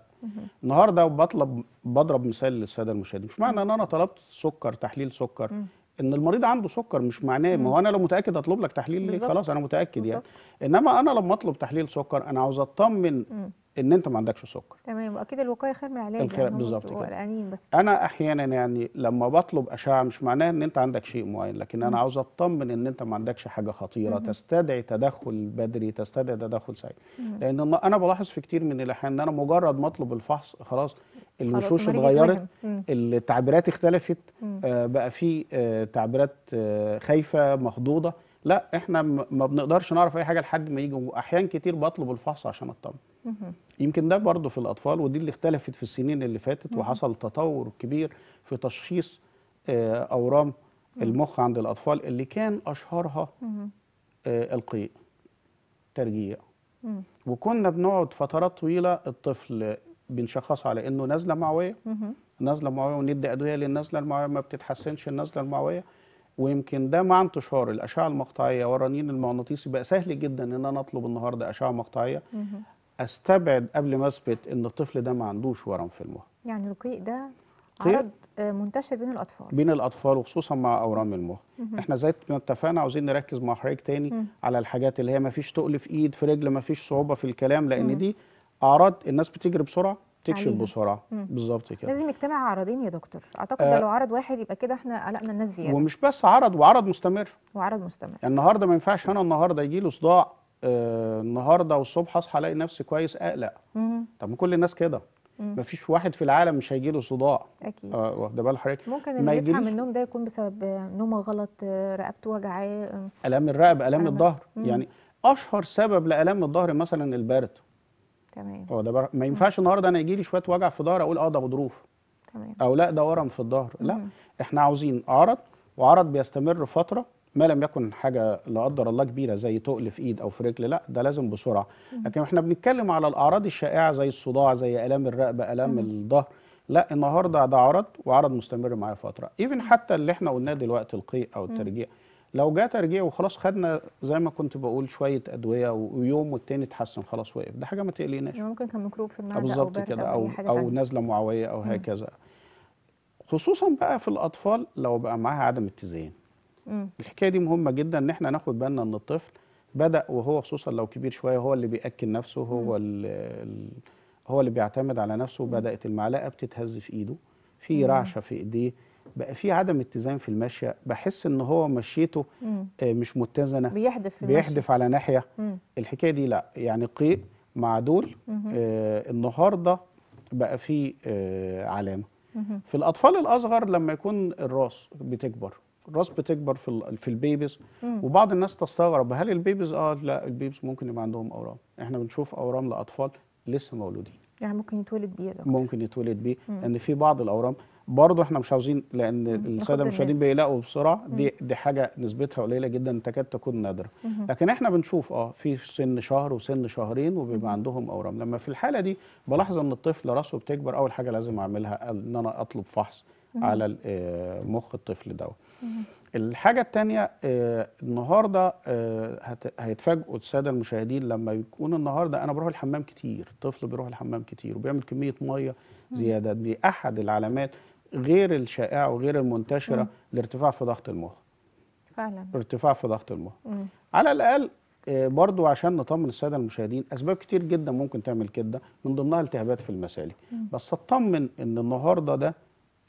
النهارده بطلب بضرب مثال للسادة المشاهدين. مش معنى إن أنا طلبت سكر تحليل سكر. مم. إن المريض عنده سكر مش معناه ما هو أنا لو متأكد أطلب لك تحليل ليه. خلاص أنا متأكد يعني بالظبط. إنما أنا لما أطلب تحليل سكر أنا عاوز أطمن. إن انت ما عندكش سكر تمام وأكيد الوقاية خير من العلاج الخير- يعني بالظبط كده. بس أنا أحيانا يعني لما بطلب أشعة مش معناه إن أنت عندك شيء معين لكن أنا عاوز أطمن إن أنت ما عندكش حاجة خطيرة تستدعي تدخل بدري تستدعي تدخل سريع لأن أنا بلاحظ في كتير من الأحيان إن أنا مجرد ما أطلب الفحص خلاص الوشوش اتغيرت. مم. التعبيرات اختلفت مم. آه بقى في آه تعبيرات آه خايفة مخضوضة لا إحنا ما بنقدرش نعرف أي حاجة لحد ما يجي وأحيان كتير بطلب الفحص عشان اطمن. يمكن ده برضه في الأطفال ودي اللي اختلفت في السنين اللي فاتت وحصل تطور كبير في تشخيص آه، أورام المخ عند الأطفال اللي كان أشهرها مهم. آه، القيء ترجيع. وكنا بنقعد فترات طويلة الطفل بنشخصه على إنه نزلة معوية مهم. نزلة معوية وندي أدوية للنزلة المعوية ما بتتحسنش النزلة المعوية ويمكن ده مع انتشار الأشعة المقطعية والرنين المغناطيسي بقى سهل جدا إن أنا أطلب النهاردة أشعة مقطعية مهم. أستبعد قبل ما أثبت إن الطفل ده ما عندوش ورم في المخ يعني القيء ده قيء؟ عرض آه، منتشر بين الأطفال بين الأطفال وخصوصا مع أورام المخ. إحنا زي ما اتفقنا عاوزين نركز مع حضرتك تاني مم. على الحاجات اللي هي ما فيش تقل في إيد في رجل ما فيش صعوبة في الكلام لأن مم. دي أعراض الناس بتجري بسرعة تكشف. بسرعة. بالظبط كده. لازم يجتمع عرضين يا دكتور. أعتقد آه. لو عرض واحد يبقى كده إحنا قلقنا الناس زيادة. ومش بس عرض وعرض مستمر. وعرض مستمر. النهارده ما ينفعش أنا النهارده يجي له صداع آه النهارده والصبح أصحى ألاقي نفسي كويس أقلق. طب ما كل الناس كده. ما فيش واحد في العالم مش هيجي له صداع. أكيد. آه واخده بال حضرتك؟ ممكن اللي يصحى من النوم ده يكون بسبب نومه غلط آه، رقبته وجعاه آه، الام الرقبه الام ألم- الظهر. يعني أشهر سبب لالام الظهر مثلا البرد. تمام. هو ده بر... ما ينفعش النهارده أنا يجي لي شوية وجع في ظهري أقول آه ده غضروف. تمام. أو لا ده ورم في الظهر. لا مم. إحنا عاوزين عرض وعرض بيستمر فترة ما لم يكن حاجة لا قدر الله كبيرة زي تقل في ايد أو في رجل لا ده لازم بسرعة. لكن إحنا بنتكلم على الأعراض الشائعة زي الصداع زي آلام الرقبة آلام الظهر لا النهارده ده عرض وعرض مستمر معايا فترة. ايفن حتى اللي إحنا قلناه دلوقتي القيء أو الترجيع لو جه ترجيع وخلاص خدنا زي ما كنت بقول شوية أدوية ويوم والتاني اتحسن خلاص وقف. ده حاجة ما تقلقناش. يعني ممكن كان ميكروب في المعدة بالظبط كده أو أو تانية. نزله معوية أو. هكذا. خصوصا بقى في الأطفال لو بقى معاها عدم اتزان. الحكاية دي مهمة جدا إن إحنا ناخد بالنا إن الطفل بدأ وهو خصوصا لو كبير شوية هو اللي بيأكل نفسه هو هو اللي بيعتمد على نفسه بدات المعلقة بتتهز في إيده في. رعشة في إيديه. بقى في عدم اتزان في المشيه بحس إن هو مشيته مم. آه، مش متزنة بيحدف في المشي. بيحدف على ناحية مم. الحكاية دي لأ يعني قيء مع دول. آه النهارده بقى في آه علامة مهم. في الأطفال الأصغر لما يكون الراس بتكبر الراس بتكبر في في ال babies مم. وبعض الناس تستغرب هل ال babies آه لأ ال babies ممكن يبقى عندهم أورام إحنا بنشوف أورام لأطفال لسه مولودين يعني ممكن يتولد بيه. ممكن يتولد بيه مم. لأن في بعض الأورام برضه إحنا مش عاوزين لأن السادة المشاهدين. بيقلقوا بسرعة. دي دي حاجة نسبتها قليلة جدا تكاد تكون نادرة. لكن إحنا بنشوف آه في سن شهر وسن شهرين وبيبقى عندهم أورام. لما في الحالة دي بلاحظ إن الطفل راسه بتكبر أول حاجة لازم أعملها إن أنا أطلب فحص على آه، مخ الطفل ده. مهم. الحاجة الثانية النهارده آه، هيتفاجئوا السادة المشاهدين لما يكون النهارده أنا بروح الحمام كتير الطفل بيروح الحمام كتير وبيعمل كمية مية زيادة. دي أحد العلامات غير الشائعة وغير المنتشرة مم. لارتفاع في ضغط المخ فعلا ارتفاع في ضغط المخ مم. على الأقل آه، برضو عشان نطمن السادة المشاهدين أسباب كتير جدا ممكن تعمل كده من ضمنها التهابات في المسالك مم. بس اطمن إن النهارده ده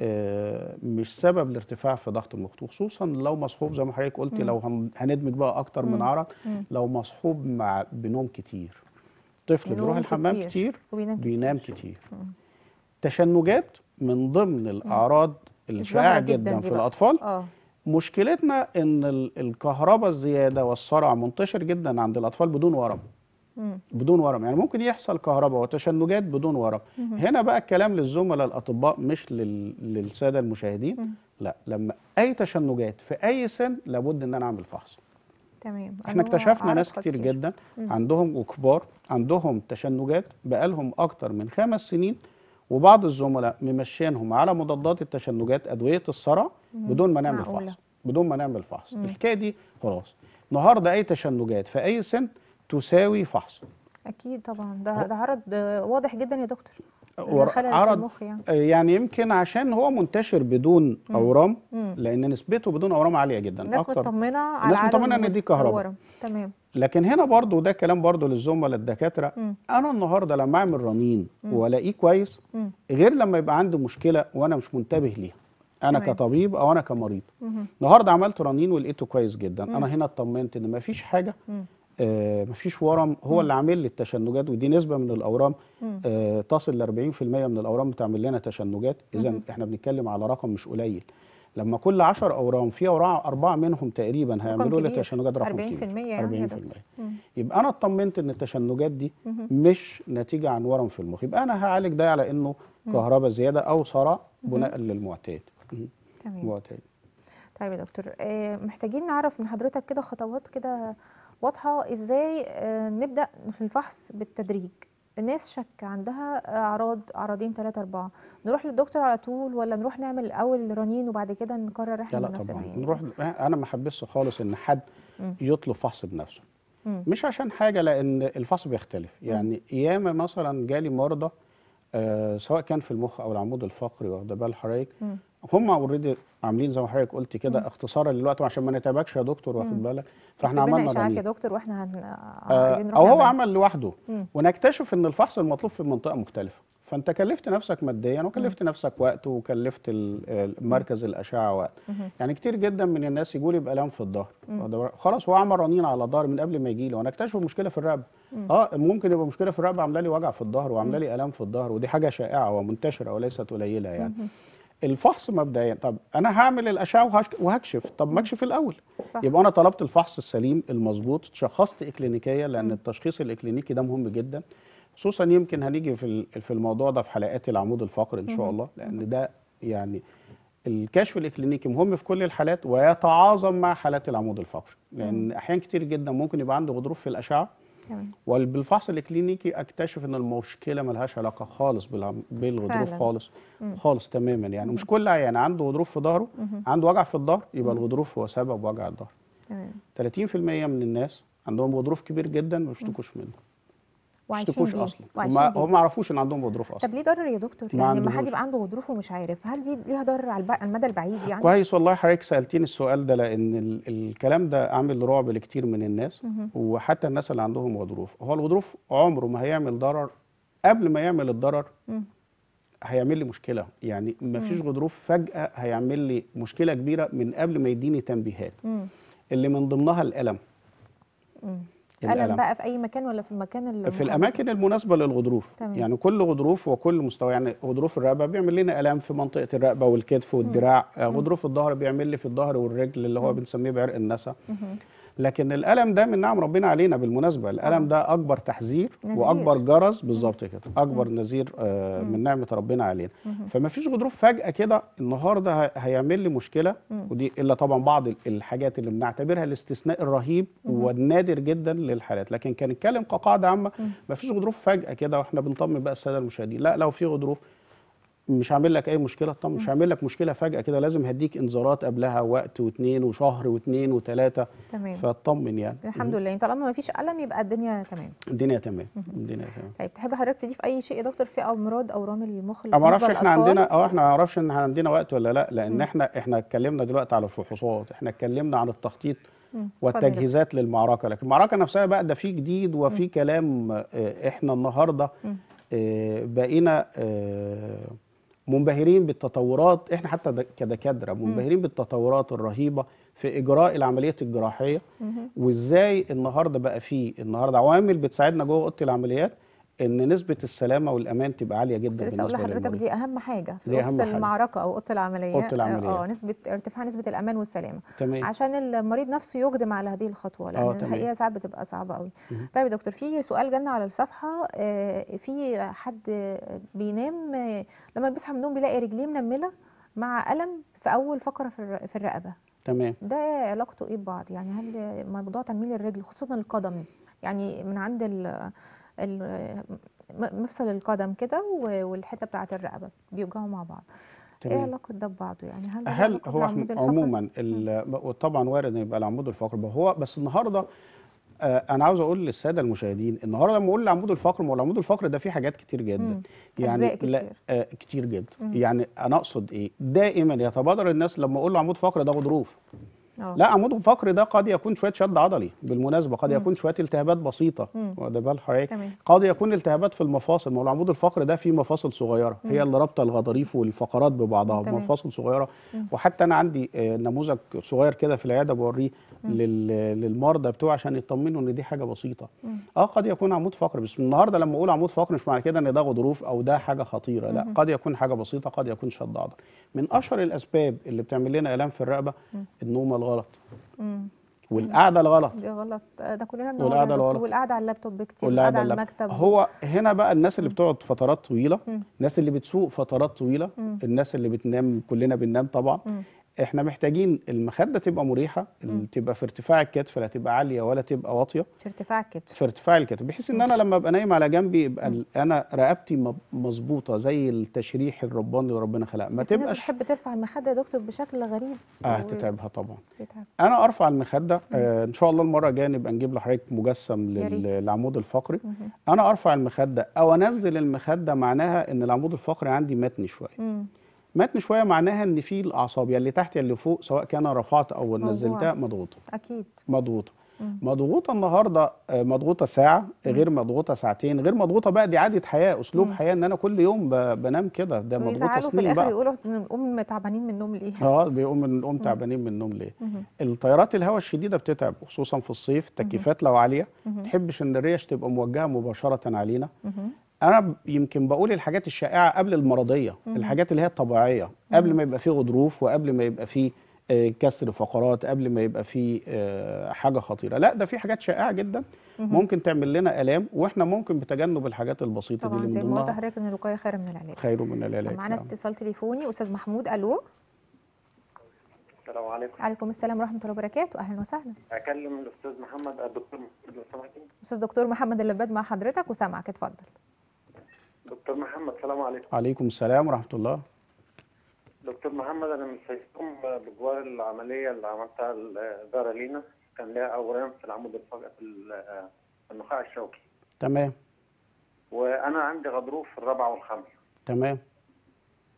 آه، مش سبب لارتفاع في ضغط المخ وخصوصا لو مصحوب زي ما حضرتك قلتي. لو هن- هندمج بقى أكتر من. عرض. لو مصحوب مع بنوم كتير طفل بيروح الحمام كتير. كتير وبينام بينام كتير. كتير مم. تشنجات من ضمن الأعراض الشائعه جدا دي في. الأطفال آه مشكلتنا إن ال- الكهرباء الزيادة والصرع منتشر جدا عند الأطفال بدون ورم مم. بدون ورم يعني ممكن يحصل كهرباء وتشنجات بدون ورم. هنا بقى الكلام للزملاء الاطباء مش لل... للسادة المشاهدين مم. لا لما أي تشنجات في أي سن لابد إن أنا أعمل فحص تمام إحنا اكتشفنا ناس كتير. جدا مم. عندهم وكبار عندهم تشنجات بقالهم أكتر من خمس سنين وبعض الزملاء ممشينهم على مضادات التشنجات أدوية الصرع. بدون ما نعمل معقولة. فحص. بدون ما نعمل فحص. الحكاية دي خلاص. النهارده أي تشنجات في أي سن تساوي فحص. أكيد طبعا. ده ده عرض واضح جدا يا دكتور. عرض يعني آه، يعني يمكن عشان هو منتشر بدون أورام مم. لأن نسبته بدون أورام عالية جدا الناس أكتر مطمنه على الناس إن وجود دي كهرباء. تمام لكن هنا برضو ده كلام برضو للزملاء الدكاتره مم. أنا النهارده لما أعمل رنين وألاقيه كويس مم. غير لما يبقى عندي مشكلة وأنا مش منتبه ليها أنا تمام. كطبيب أو أنا كمريض. النهارده عملت رنين ولقيته كويس جدا مم. أنا هنا اطمنت إن مفيش حاجة مم. آه مفيش ورم هو اللي عامل لي التشنجات ودي نسبة من الأورام. آه تصل ل 40% من الأورام بتعمل لنا تشنجات اذا. إحنا بنتكلم على رقم مش قليل لما كل 10 أورام في أورام أربعة منهم تقريبا هيعملوا لي. تشنجات رقم 40% كبير يعني يا 40% دكتور. مم. يبقى أنا اطمنت إن التشنجات دي. مش نتيجة عن ورم في المخ يبقى أنا هعالج ده على إنه كهرباء زيادة أو صرع بناء للمعتاد. تمام معتاد طيب يا دكتور آه، محتاجين نعرف من حضرتك كده خطوات كده واضحة إزاي آه، نبدأ في الفحص بالتدريج. الناس شك عندها أعراض أعراضين ثلاثة أربعة. نروح للدكتور على طول ولا نروح نعمل الأول رنين وبعد كده نقرر لا إحنا لا بنفسنا طبعا. يعني نروح أنا ما حبسش خالص إن حد. يطلب فحص بنفسه. مش عشان حاجة لأن الفحص بيختلف. يعني ياما مثلا جالي مرضى آه سواء كان في المخ أو العمود الفقري واخدة بال حضرتك. هم already عاملين زي ما حضرتك قلت كده اختصارا للوقت وعشان ما نتعبكش يا دكتور واخد بالك؟ فاحنا عملنا اشاعات يا رنين دكتور وإحنا هن... آه، عايزين نروح أو هو. عمل لوحده. مم. ونكتشف إن الفحص المطلوب في منطقة مختلفة. فأنت كلفت نفسك ماديا وكلفت نفسك وقت وكلفت مركز الأشعة وقت. مهم. يعني كتير جدا من الناس يقول لي بالام في الظهر؟ خلاص هو عمل رنين على الظهر من قبل ما يجي لي وأنا اكتشف المشكلة في الرقبة. آه ممكن يبقى مشكلة في الرقبة عاملة لي وجع في الظهر وعاملة لي ألام في الظهر ودي حاجة شائعة ومنتشرة وليست قليلة يعني. الفحص مبدئيا. طب أنا هعمل الأشعة وهكشف. طب ما أكشف الأول. صح. يبقى أنا طلبت الفحص السليم المظبوط. شخصت اكلينيكيا لأن التشخيص الإكلينيكي ده مهم جدا. خصوصا يمكن هنيجي في في الموضوع ده في حلقات العمود الفقري إن شاء الله لأن ده يعني الكشف الإكلينيكي مهم في كل الحالات ويتعاظم مع حالات العمود الفقري. لأن احيان كتير جدا ممكن يبقى عنده غضروف في الأشعة وبالفحص الاكلينيكي اكتشف إن المشكلة ملهاش علاقة خالص بالغضروف فعلاً. خالص. خالص تماما يعني. مش كل عيان عنده غضروف في ظهره عنده وجع في الظهر يبقى الغضروف هو سبب وجع الظهر. تمام. 30% من الناس عندهم غضروف كبير جدا ما بيشتكوش منه. وعايشين بيه. أصلا هم. هم ما يعرفوش إن عندهم غضروف أصلا طب ليه ضرر يا دكتور ما يعني لما حد. يبقى عنده غضروف ومش عارف هل دي ليها ضرر على المدى البعيد يعني كويس والله حضرتك سألتيني السؤال ده لأن ال- الكلام ده عامل رعب لكتير من الناس. وحتى الناس اللي عندهم غضروف هو الغضروف عمره ما هيعمل ضرر قبل ما يعمل الضرر. هيعمل لي مشكلة يعني ما فيش غضروف فجأة هيعمل لي مشكلة كبيرة من قبل ما يديني تنبيهات. اللي من ضمنها الألم مم. الألم. ألم بقى في أي مكان ولا في المكان اللي في الأماكن المناسبة للغضروف تمام. يعني كل غضروف وكل مستوى يعني غضروف الرقبة بيعمل لنا الام في منطقة الرقبة والكتف والدراع آه، غضروف الظهر بيعمل لي في الظهر والرجل اللي هو بنسميه بعرق النسا. لكن الألم ده من نعم ربنا علينا بالمناسبة. الألم ده أكبر تحذير. وأكبر جرس بالظبط كده. أكبر نذير آه، من نعمة ربنا علينا. فما فيش غضروف فجأة كده النهارده هيعمل لي مشكلة. ودي إلا طبعا بعض ال- الحاجات اللي بنعتبرها الاستثناء الرهيب والنادر جدا للحالات. لكن كان نتكلم كقاعدة عامة ما فيش غضروف فجأة كده وإحنا بنطمن بقى السادة المشاهدين. لا لو في غضروف مش هعمل لك أي مشكلة طب مش هعمل لك مشكلة فجأة كده لازم هديك انذارات قبلها وقت واثنين وشهر واثنين وثلاثه تمام. فاطمن يعني. الحمد لله. يعني طالما ما فيش ألم يبقى الدنيا تمام. الدنيا تمام. الدنيا تمام. طيب تحب حضرتك تضيف أي شيء يا دكتور؟ في أمراض أورام المخ أنا ما أعرفش إحنا؟ عندنا آه إحنا ما نعرفش إن عندنا وقت ولا لأ لأن إحنا إحنا اتكلمنا دلوقتي على الفحوصات إحنا اتكلمنا عن التخطيط والتجهيزات للمعركة. لكن المعركة نفسها بقى ده في جديد وفي كلام آه، إحنا النهارده. آه، بقينا آه، منبهرين بالتطورات إحنا حتى كدكاتره منبهرين بالتطورات الرهيبة في إجراء العمليات الجراحية. وإزاي النهارده بقى في النهارده عوامل بتساعدنا جوه أوضة العمليات إن نسبة السلامه والامان تبقى عالية جدا لسه بالنسبة لحضرتك للمريض دي أهم حاجة في دي أهم أوضة حاجة. المعركة أو أوضة العملية أوضة العملية. آه نسبة ارتفاع نسبة الأمان والسلامة تمام عشان المريض نفسه يقدم على هذه الخطوة لأن آه، تمام. الحقيقة ساعات بتبقى صعبة قوي. طيب يا دكتور في سؤال جالنا على الصفحة آه، في حد بينام آه، لما بيصحى من النوم بيلاقي رجليه منملة مع ألم في أول فقرة في الر- في الرقبة تمام ده علاقته إيه ببعض يعني هل موضوع تنميل الرجل خصوصا القدم يعني من عند مفصل القدم كده والحتة بتاعة الرقبة بيوجعوا مع بعض إيه تمام علاقة ده ببعضه يعني هل هل هو الفقري؟ عموما طبعا وارد ان يبقى العمود الفقري هو بس النهارده آه، أنا عاوز أقول للسادة المشاهدين النهارده لما أقول العمود الفقري ما هو العمود الفقري ده فيه حاجات كتير جدا مم. يعني أجزاء لا كتير. آه كتير جدا مم. يعني أنا أقصد إيه دائما يتبادر الناس لما أقول له عمود فقري ده غضروف آه لا عمود الفقري ده قد يكون شوية شد عضلي بالمناسبة قد مم. يكون شوية التهابات بسيطة. واخد بال حضرتك قد يكون التهابات في المفاصل ما هو العمود الفقري ده فيه مفاصل صغيرة مم. هي اللي رابطة الغضاريف والفقرات ببعضها تمام. مفاصل صغيرة مم. وحتى أنا عندي آه، نموذج صغير كده في العيادة بوريه للمرضى بتوعي عشان يطمنوا إن دي حاجة بسيطة مم. آه قد يكون عمود فقري بس النهارده لما أقول عمود فقري مش معنى كده إن ده غضروف أو ده حاجة خطيرة لا. قد يكون حاجة بسيطة قد يكون شد عضلي من أشهر الأسباب اللي بتعمل لنا الام في الرقبة. النوم الغلط مم. والقعدة الغلط دي غلط ده كلنا الغلط. والقعدة على اللابتوب كتير والقعدة والقعدة على المكتب هو هنا بقى الناس اللي بتقعد فترات طويلة مم. الناس اللي بتسوق فترات طويلة مم. الناس اللي بتنام كلنا بننام طبعا مم. إحنا محتاجين المخدة تبقى مريحة مم. تبقى في ارتفاع الكتف لا تبقى عالية ولا تبقى واطية في ارتفاع الكتف في ارتفاع الكتف بحيث إن أنا لما أبقى نايم على جنبي يبقى أنا رقبتي مظبوطة زي التشريح الرباني اللي ربنا خلقه ما تبقاش بتحب ترفع المخدة يا دكتور بشكل غريب آه تتعبها طبعا بيتعب. أنا أرفع المخدة آه إن شاء الله المرة الجاية نبقى نجيب لحضرتك مجسم. للعمود الفقري مهم. أنا أرفع المخدة أو أنزل المخدة معناها إن العمود الفقري عندي متن شوية مم. متن شوية معناها إن في الأعصاب يا اللي تحت يا اللي فوق سواء كان رفعت أو. نزلتها مضغوطة أكيد مضغوطة. مضغوطة النهارده آه، مضغوطة ساعة غير مضغوطة ساعتين غير مضغوطة بقى دي عادة حياة أسلوب. حياة إن أنا كل يوم بنام كده ده مضغوطة سنين الآخر بقى يقولوا نقوم تعبانين من النوم ليه آه بيقوم نقوم تعبانين من النوم ليه. التيارات الهواء الشديدة بتتعب خصوصا في الصيف التكييفات لو عالية ما. تحبش إن الريش تبقى موجهة مباشرة علينا. أنا يمكن بقول الحاجات الشائعة قبل المرضية مهم. الحاجات اللي هي الطبيعية قبل. ما يبقى فيه غضروف وقبل ما يبقى فيه آه، كسر فقرات قبل ما يبقى فيه آه، حاجة خطيرة. لا ده في حاجات شائعة جدا. ممكن تعمل لنا آلام وإحنا ممكن بتجنب الحاجات البسيطة دي طبعا اللي زي من ما قلت لحضرتك إن الوقاية خير من العلاج. خير من العلاج معانا نعم. اتصال تليفوني أستاذ محمود ألو؟ السلام عليكم. عليكم السلام ورحمة الله وبركاته. أهلا وسهلا. أكلم الأستاذ محمد الدكتور محمد لو سمحتي أستاذ دكتور محمد اللباد مع حضرتك وسامعك. اتفضل. دكتور محمد السلام عليكم. عليكم السلام ورحمة الله. دكتور محمد أنا مش هيقوم بجوار العملية اللي عملتها الإدارة لينا. كان ليها اورام في العمود الفقري في ال- في النخاع الشوكي. تمام. وأنا عندي غضروف في الرابعة والخامسة. تمام.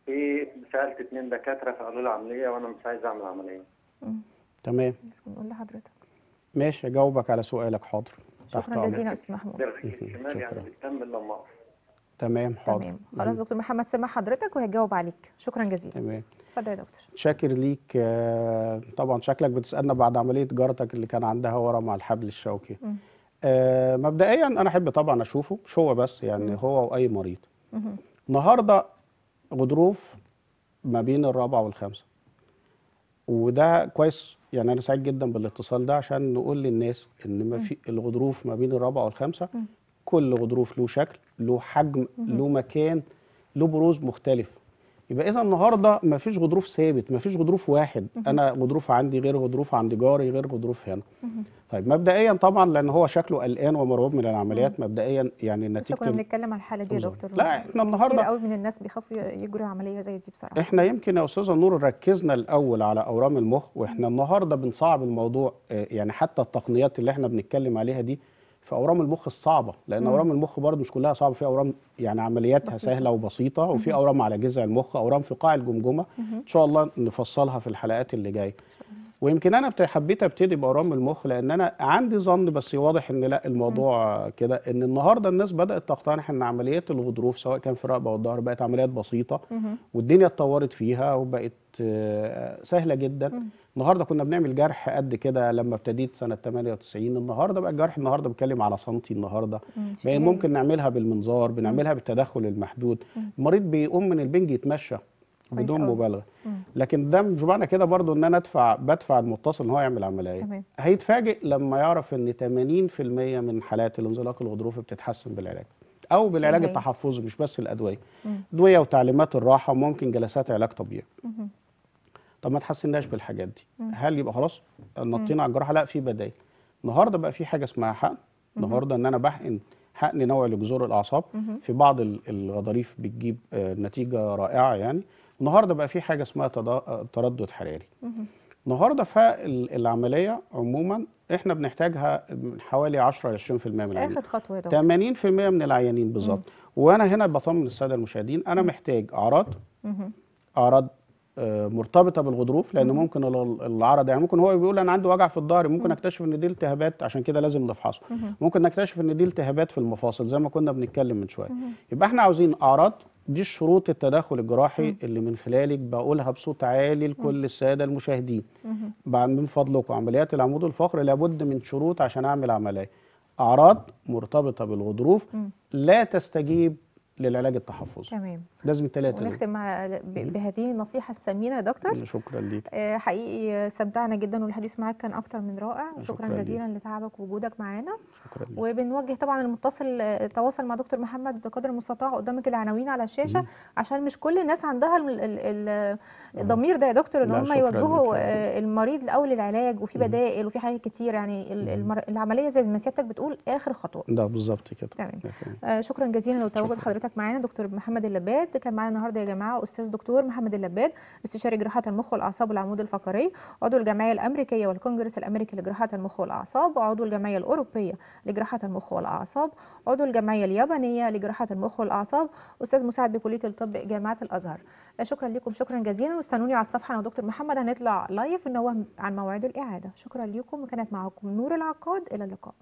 في سألت اتنين دكاترة فقالوا لي عملية وأنا مش عايز أعمل عملية. تمام. نقول لحضرتك. ماشي أجاوبك على سؤالك حاضر. شكرا جزيلا أستاذ محمود. الرجل الشمال يعني شكرا. بتكمل لما اقف تمام حاضر. تمام. خلاص دكتور محمد سمع حضرتك وهيجاوب عليك. شكرا جزيلا. تمام. اتفضل يا دكتور. شاكر ليك. آه، طبعا شكلك بتسألنا بعد عملية جارتك اللي كان عندها ورم على الحبل الشوكي. آه، مبدئيا أنا أحب طبعا أشوفه مش هو بس يعني هو وأي مريض. النهارده غضروف ما بين الرابعة والخامسة. وده كويس يعني أنا سعيد جدا بالاتصال ده عشان نقول للناس إن ما في الغضروف ما بين الرابعة والخامسة. كل غضروف له شكل له حجم له مكان له بروز مختلف. يبقى إذا النهارده ما فيش غضروف ثابت ما فيش غضروف واحد. أنا غضروف عندي غير غضروف عند جاري غير غضروف هنا. طيب مبدئيا طبعا لأن هو شكله قلقان ومرعوب من العمليات مبدئيا يعني نتيجة كنا بنتكلم على الحالة دي يا. دكتور. لا، إحنا النهاردة- كتير قوي من الناس بيخافوا يجروا عملية زي دي بصراحة. إحنا يمكن يا أستاذة نور ركزنا الأول على أورام المخ وإحنا النهارده بنصعب الموضوع آه، يعني حتى التقنيات اللي إحنا بنتكلم عليها دي في أورام المخ الصعبة لأن. أورام المخ برضه مش كلها صعبة في أورام يعني عملياتها بسيطة. سهلة وبسيطة وفي أورام على جذع المخ أورام في قاع الجمجمة. إن شاء الله نفصلها في الحلقات اللي جاية. ويمكن أنا حبيت أبتدي باورام المخ لأن أنا عندي ظن بس واضح إن لأ الموضوع كده إن النهارده الناس بدأت تقتنع إن عمليات الغضروف سواء كان في الرقبه والظهر بقت عمليات بسيطة. والدنيا اتطورت فيها وبقت آه، سهلة جدا. النهارده كنا بنعمل جرح قد كده لما ابتديت سنة 98 النهارده بقى الجرح النهارده بيتكلم على سنتي النهارده. بقى. ممكن نعملها بالمنظار بنعملها بالتدخل المحدود. المريض بيقوم من البنج يتمشى. بدون. مبالغة. مم. لكن ده مش معنى كده برضو إن أنا أدفع بدفع المتصل إن هو يعمل عملية. تمام. هيتفاجئ لما يعرف إن 80% من حالات الانزلاق الغضروفي بتتحسن بالعلاج. أو بالعلاج. التحفظي مش بس الأدوية. مم. أدوية وتعليمات الراحة ممكن جلسات علاج طبيعي. طب ما تحسناش بالحاجات دي. هل يبقى خلاص نطينا على الجراحة؟ لا في بدائل. النهارده بقى في حاجة اسمها حقن. النهارده إن أنا بحقن حقن نوعي لجذور الأعصاب. في بعض ال- الغضاريف بتجيب آه، نتيجة رائعة يعني. النهارده بقى في حاجة اسمها تردد حراري. النهارده فالعمليه عموما إحنا بنحتاجها من حوالي 10 ل 20% من العيانين. آخر خطوة يا دكتور. 80% من العيانين بالظبط. وأنا هنا بطمن السادة المشاهدين أنا محتاج أعراض. أعراض آه، مرتبطة بالغضروف لأن ممكن ال- العرض يعني ممكن هو بيقول أنا عندي وجع في الظهر ممكن أكتشف إن دي التهابات عشان كده لازم نفحصه. ممكن نكتشف إن دي التهابات في المفاصل زي ما كنا بنتكلم من شوية. يبقى إحنا عاوزين أعراض دي شروط التدخل الجراحي اللي من خلالك بقولها بصوت عالي لكل السادة المشاهدين. من فضلكم. عمليات العمود الفقري لابد من شروط عشان أعمل عملية. أعراض مرتبطة بالغضروف لا تستجيب للعلاج التحفظي. تمام. لازم الثلاثه ونختم مع بهذه النصيحة الثمينه يا دكتور شكرا ليك. آه، حقيقي استمتعنا جدا والحديث معاك كان أكتر من رائع. شكراً شكرا ليك. جزيلا لتعبك ووجودك معانا. شكرا ليك. وبنوجه طبعا المتصل آه، تواصل مع دكتور محمد بقدر المستطاع قدامك العناوين على الشاشة عشان مش كل الناس عندها ال- ال- ال- الضمير ده يا دكتور إن هم يوجهوا لك. آه، المريض الأول للعلاج وفي بدائل وفي حاجات كتير يعني العملية زي ما سيادتك بتقول آخر خطوة. ده بالظبط كده. تمام. آه، شكرا جزيلا لتواجد. حضرتك معانا دكتور محمد اللباد. كان معانا النهارده يا جماعة أستاذ دكتور محمد اللباد استشاري جراحات المخ والأعصاب والعمود الفقري عضو الجمعية الأمريكية والكونجرس الأمريكي لجراحات المخ والأعصاب وعضو الجمعية الأوروبية لجراحات المخ والأعصاب عضو الجمعية اليابانية لجراحات المخ والأعصاب أستاذ مساعد بكلية الطب جامعة الأزهر. شكرا لكم شكرا جزيلا. واستنوني على الصفحة أنا ودكتور محمد. هنطلع لايف نوه عن موعد الإعادة. شكرا لكم وكانت معكم نور العقاد. إلى اللقاء.